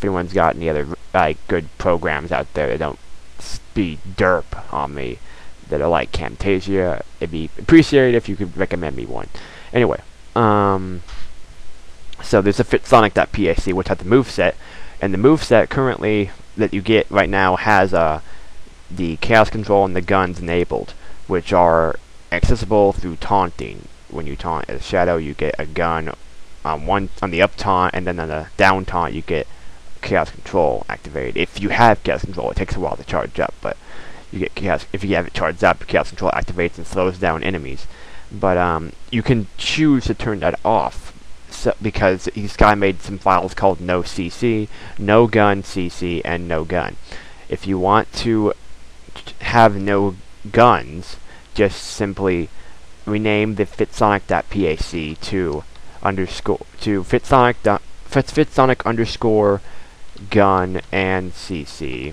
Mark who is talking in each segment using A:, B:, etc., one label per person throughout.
A: if anyone's got any other like good programs out there that don't be derp on me that are like Camtasia, it'd be appreciated if you could recommend me one. Anyway, um, so there's a FitSonic.pac which has the move set, and the move set currently that you get right now has uh, the chaos control and the guns enabled, which are accessible through taunting. When you taunt as Shadow, you get a gun on one on the up taunt, and then on the down taunt, you get chaos control activated. If you have chaos control, it takes a while to charge up, but you get chaos. If you have it charged up, chaos control activates and slows down enemies. But um, you can choose to turn that off so, because this guy made some files called no CC, no gun CC, and no gun. If you want to have no guns, just simply rename the fitsonic.pac to underscore to fitsonic fitsonic underscore gun and cc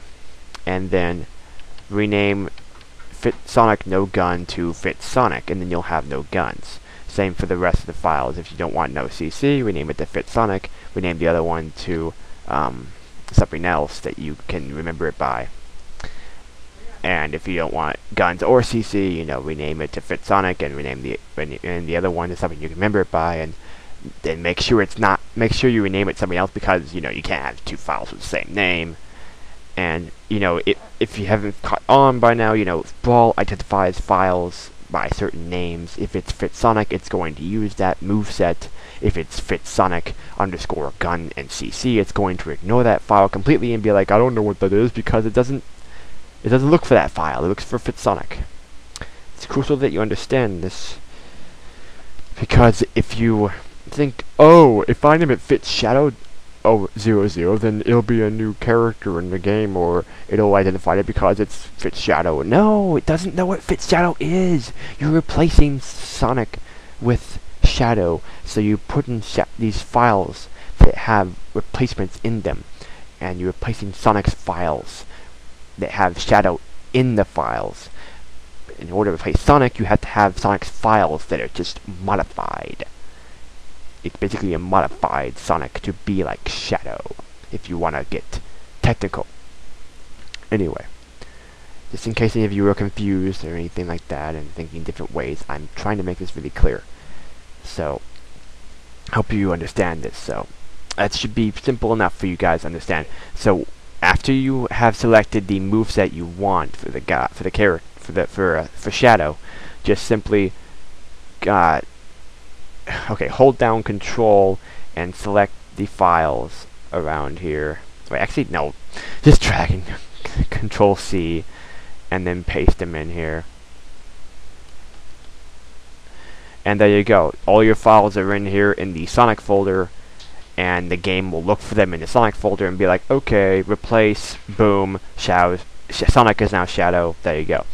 A: and then rename fit Sonic no gun to fit Sonic and then you'll have no guns. Same for the rest of the files. If you don't want no cc rename it to fitsonic. Rename the other one to um, something else that you can remember it by. And if you don't want guns or CC, you know, rename it to Fitsonic and rename the and the other one to something you can remember it by, and then make sure it's not make sure you rename it something else because you know you can't have two files with the same name. And you know, if if you haven't caught on by now, you know, Brawl identifies files by certain names. If it's Fitsonic, it's going to use that move set. If it's Fitsonic underscore gun and CC, it's going to ignore that file completely and be like, I don't know what that is because it doesn't it doesn't look for that file, it looks for Fitsonic. It's crucial that you understand this. Because if you think, oh, if I name it Fits Shadow oh, zero, zero, then it'll be a new character in the game, or it'll identify it because it's Fits Shadow. No, it doesn't know what Fits Shadow is! You're replacing Sonic with Shadow, so you put in these files that have replacements in them, and you're replacing Sonic's files that have Shadow in the files. In order to play Sonic, you have to have Sonic's files that are just modified. It's basically a modified Sonic to be like Shadow, if you want to get technical. Anyway, just in case any of you are confused or anything like that and thinking different ways, I'm trying to make this really clear. So, hope you understand this. So, that should be simple enough for you guys to understand. So, after you have selected the moves that you want for the guy for the character for the for uh, for Shadow, just simply got okay, hold down control and select the files around here. Wait, actually no. Just dragging control C and then paste them in here. And there you go. All your files are in here in the Sonic folder and the game will look for them in the Sonic folder and be like, okay, replace, boom, Shadow, Sh Sonic is now Shadow, there you go.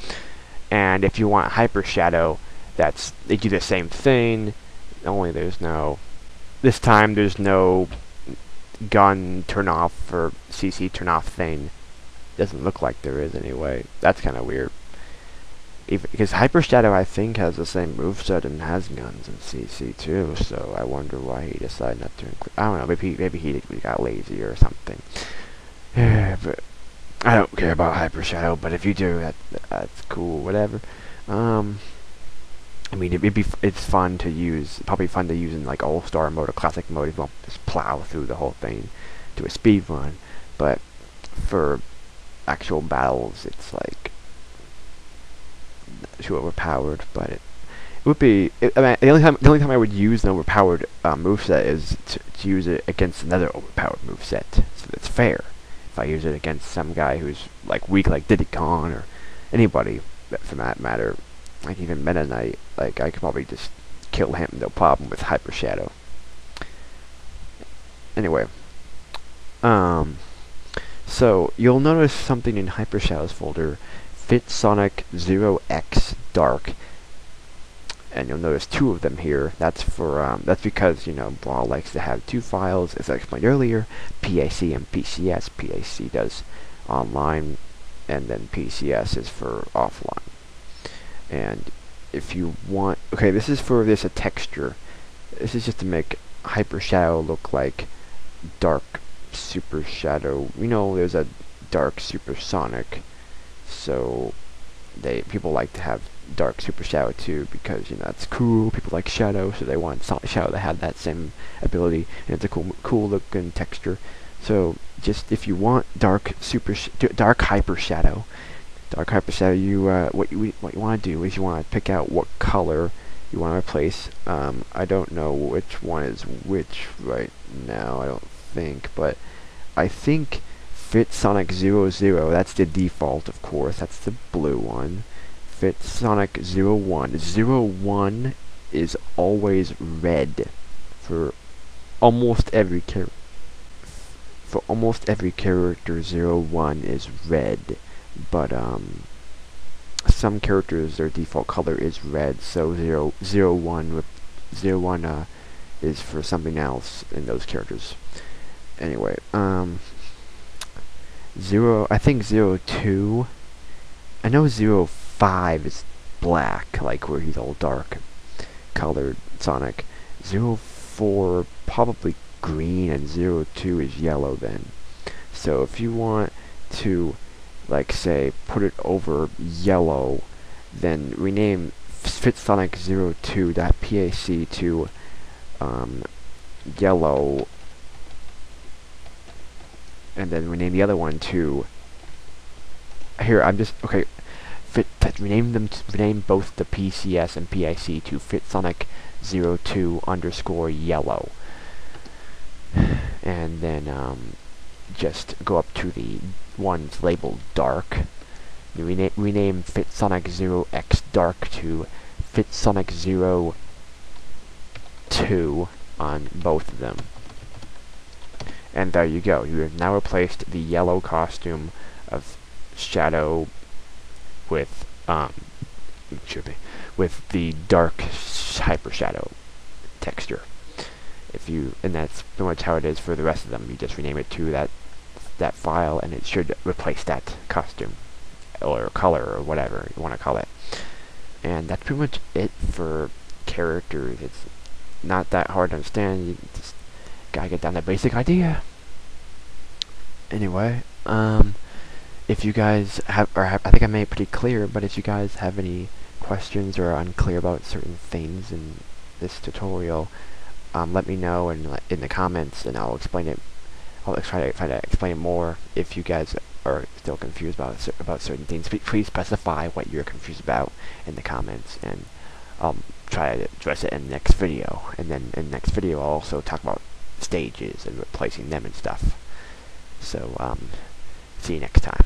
A: And if you want Hyper Shadow, that's, they do the same thing, only there's no, this time there's no gun turn off or CC turn off thing. Doesn't look like there is anyway. That's kind of weird. Even, because Hyper Shadow, I think, has the same moveset and has guns and CC too, so I wonder why he decided not to include. I don't know, maybe he, maybe he got lazy or something. But I don't care about Hyper Shadow, but if you do, that that's cool, whatever. Um, I mean, it'd be it's fun to use, probably fun to use in like All Star mode or Classic mode if you want to just plow through the whole thing to a speed run. But for actual battles, it's like too overpowered, but it, it would be. It, I mean, the only time the only time I would use an overpowered uh, moveset is to, to use it against another overpowered move set, so that's fair. If I use it against some guy who's like weak, like Diddy Kong or anybody that, for that matter, like even Meta Knight, like I could probably just kill him no problem with Hyper Shadow. Anyway, um, so you'll notice something in Hyper Shadow's folder FitSonic 0x Dark. And you'll notice two of them here. That's for um, that's because you know Brawl likes to have two files, as I explained earlier, PAC and PCS. PAC does online, and then PCS is for offline. And if you want, okay, this is for this a texture. This is just to make Hyper Shadow look like dark super shadow. You know, there's a dark supersonic, so they people like to have dark super shadow too because you know that's cool. People like shadow, so they want solid shadow to have that same ability, and it's a cool, cool looking texture. So just if you want dark super dark hyper shadow, dark hyper you uh, what you what you want to do is you want to pick out what color you want to replace. Um, I don't know which one is which right now. I don't think, but I think Fit Sonic 00, that's the default, of course. That's the blue one. Fit Sonic 01. 01 is always red for almost every character. For almost every character, 01 is red. But, um, some characters, their default color is red, so 0, 01, 01 uh, is for something else in those characters. Anyway, um, zero, I think zero two. I know zero five is black, like where he's all dark colored Sonic. Zero four probably green, and zero two is yellow. Then, so if you want to, like, say, put it over yellow, then rename FitSonic 02.pac to um, yellow and then rename the other one to here I'm just okay fit rename them rename both the PCS and PAC to FitSonic 02 underscore yellow. And then um, just go up to the ones labeled dark rename, rename FitSonic 0x dark to FitSonic 0 2 on both of them and there you go. You have now replaced the yellow costume of Shadow with, um, should be, with the dark Hyper Shadow texture. If you, and that's pretty much how it is for the rest of them. You just rename it to that that file, and it should replace that costume or color or whatever you want to call it. And that's pretty much it for characters. It's not that hard to understand. You just gotta get down the basic idea. Anyway, um, if you guys have, or have, I think I made it pretty clear, but if you guys have any questions or are unclear about certain things in this tutorial, um, let me know in, in the comments and I'll explain it. I'll try to, try to explain more if you guys are still confused about about certain things. Please specify what you're confused about in the comments and I'll try to address it in the next video. And then in the next video I'll also talk about stages and replacing them and stuff. So, um, see you next time.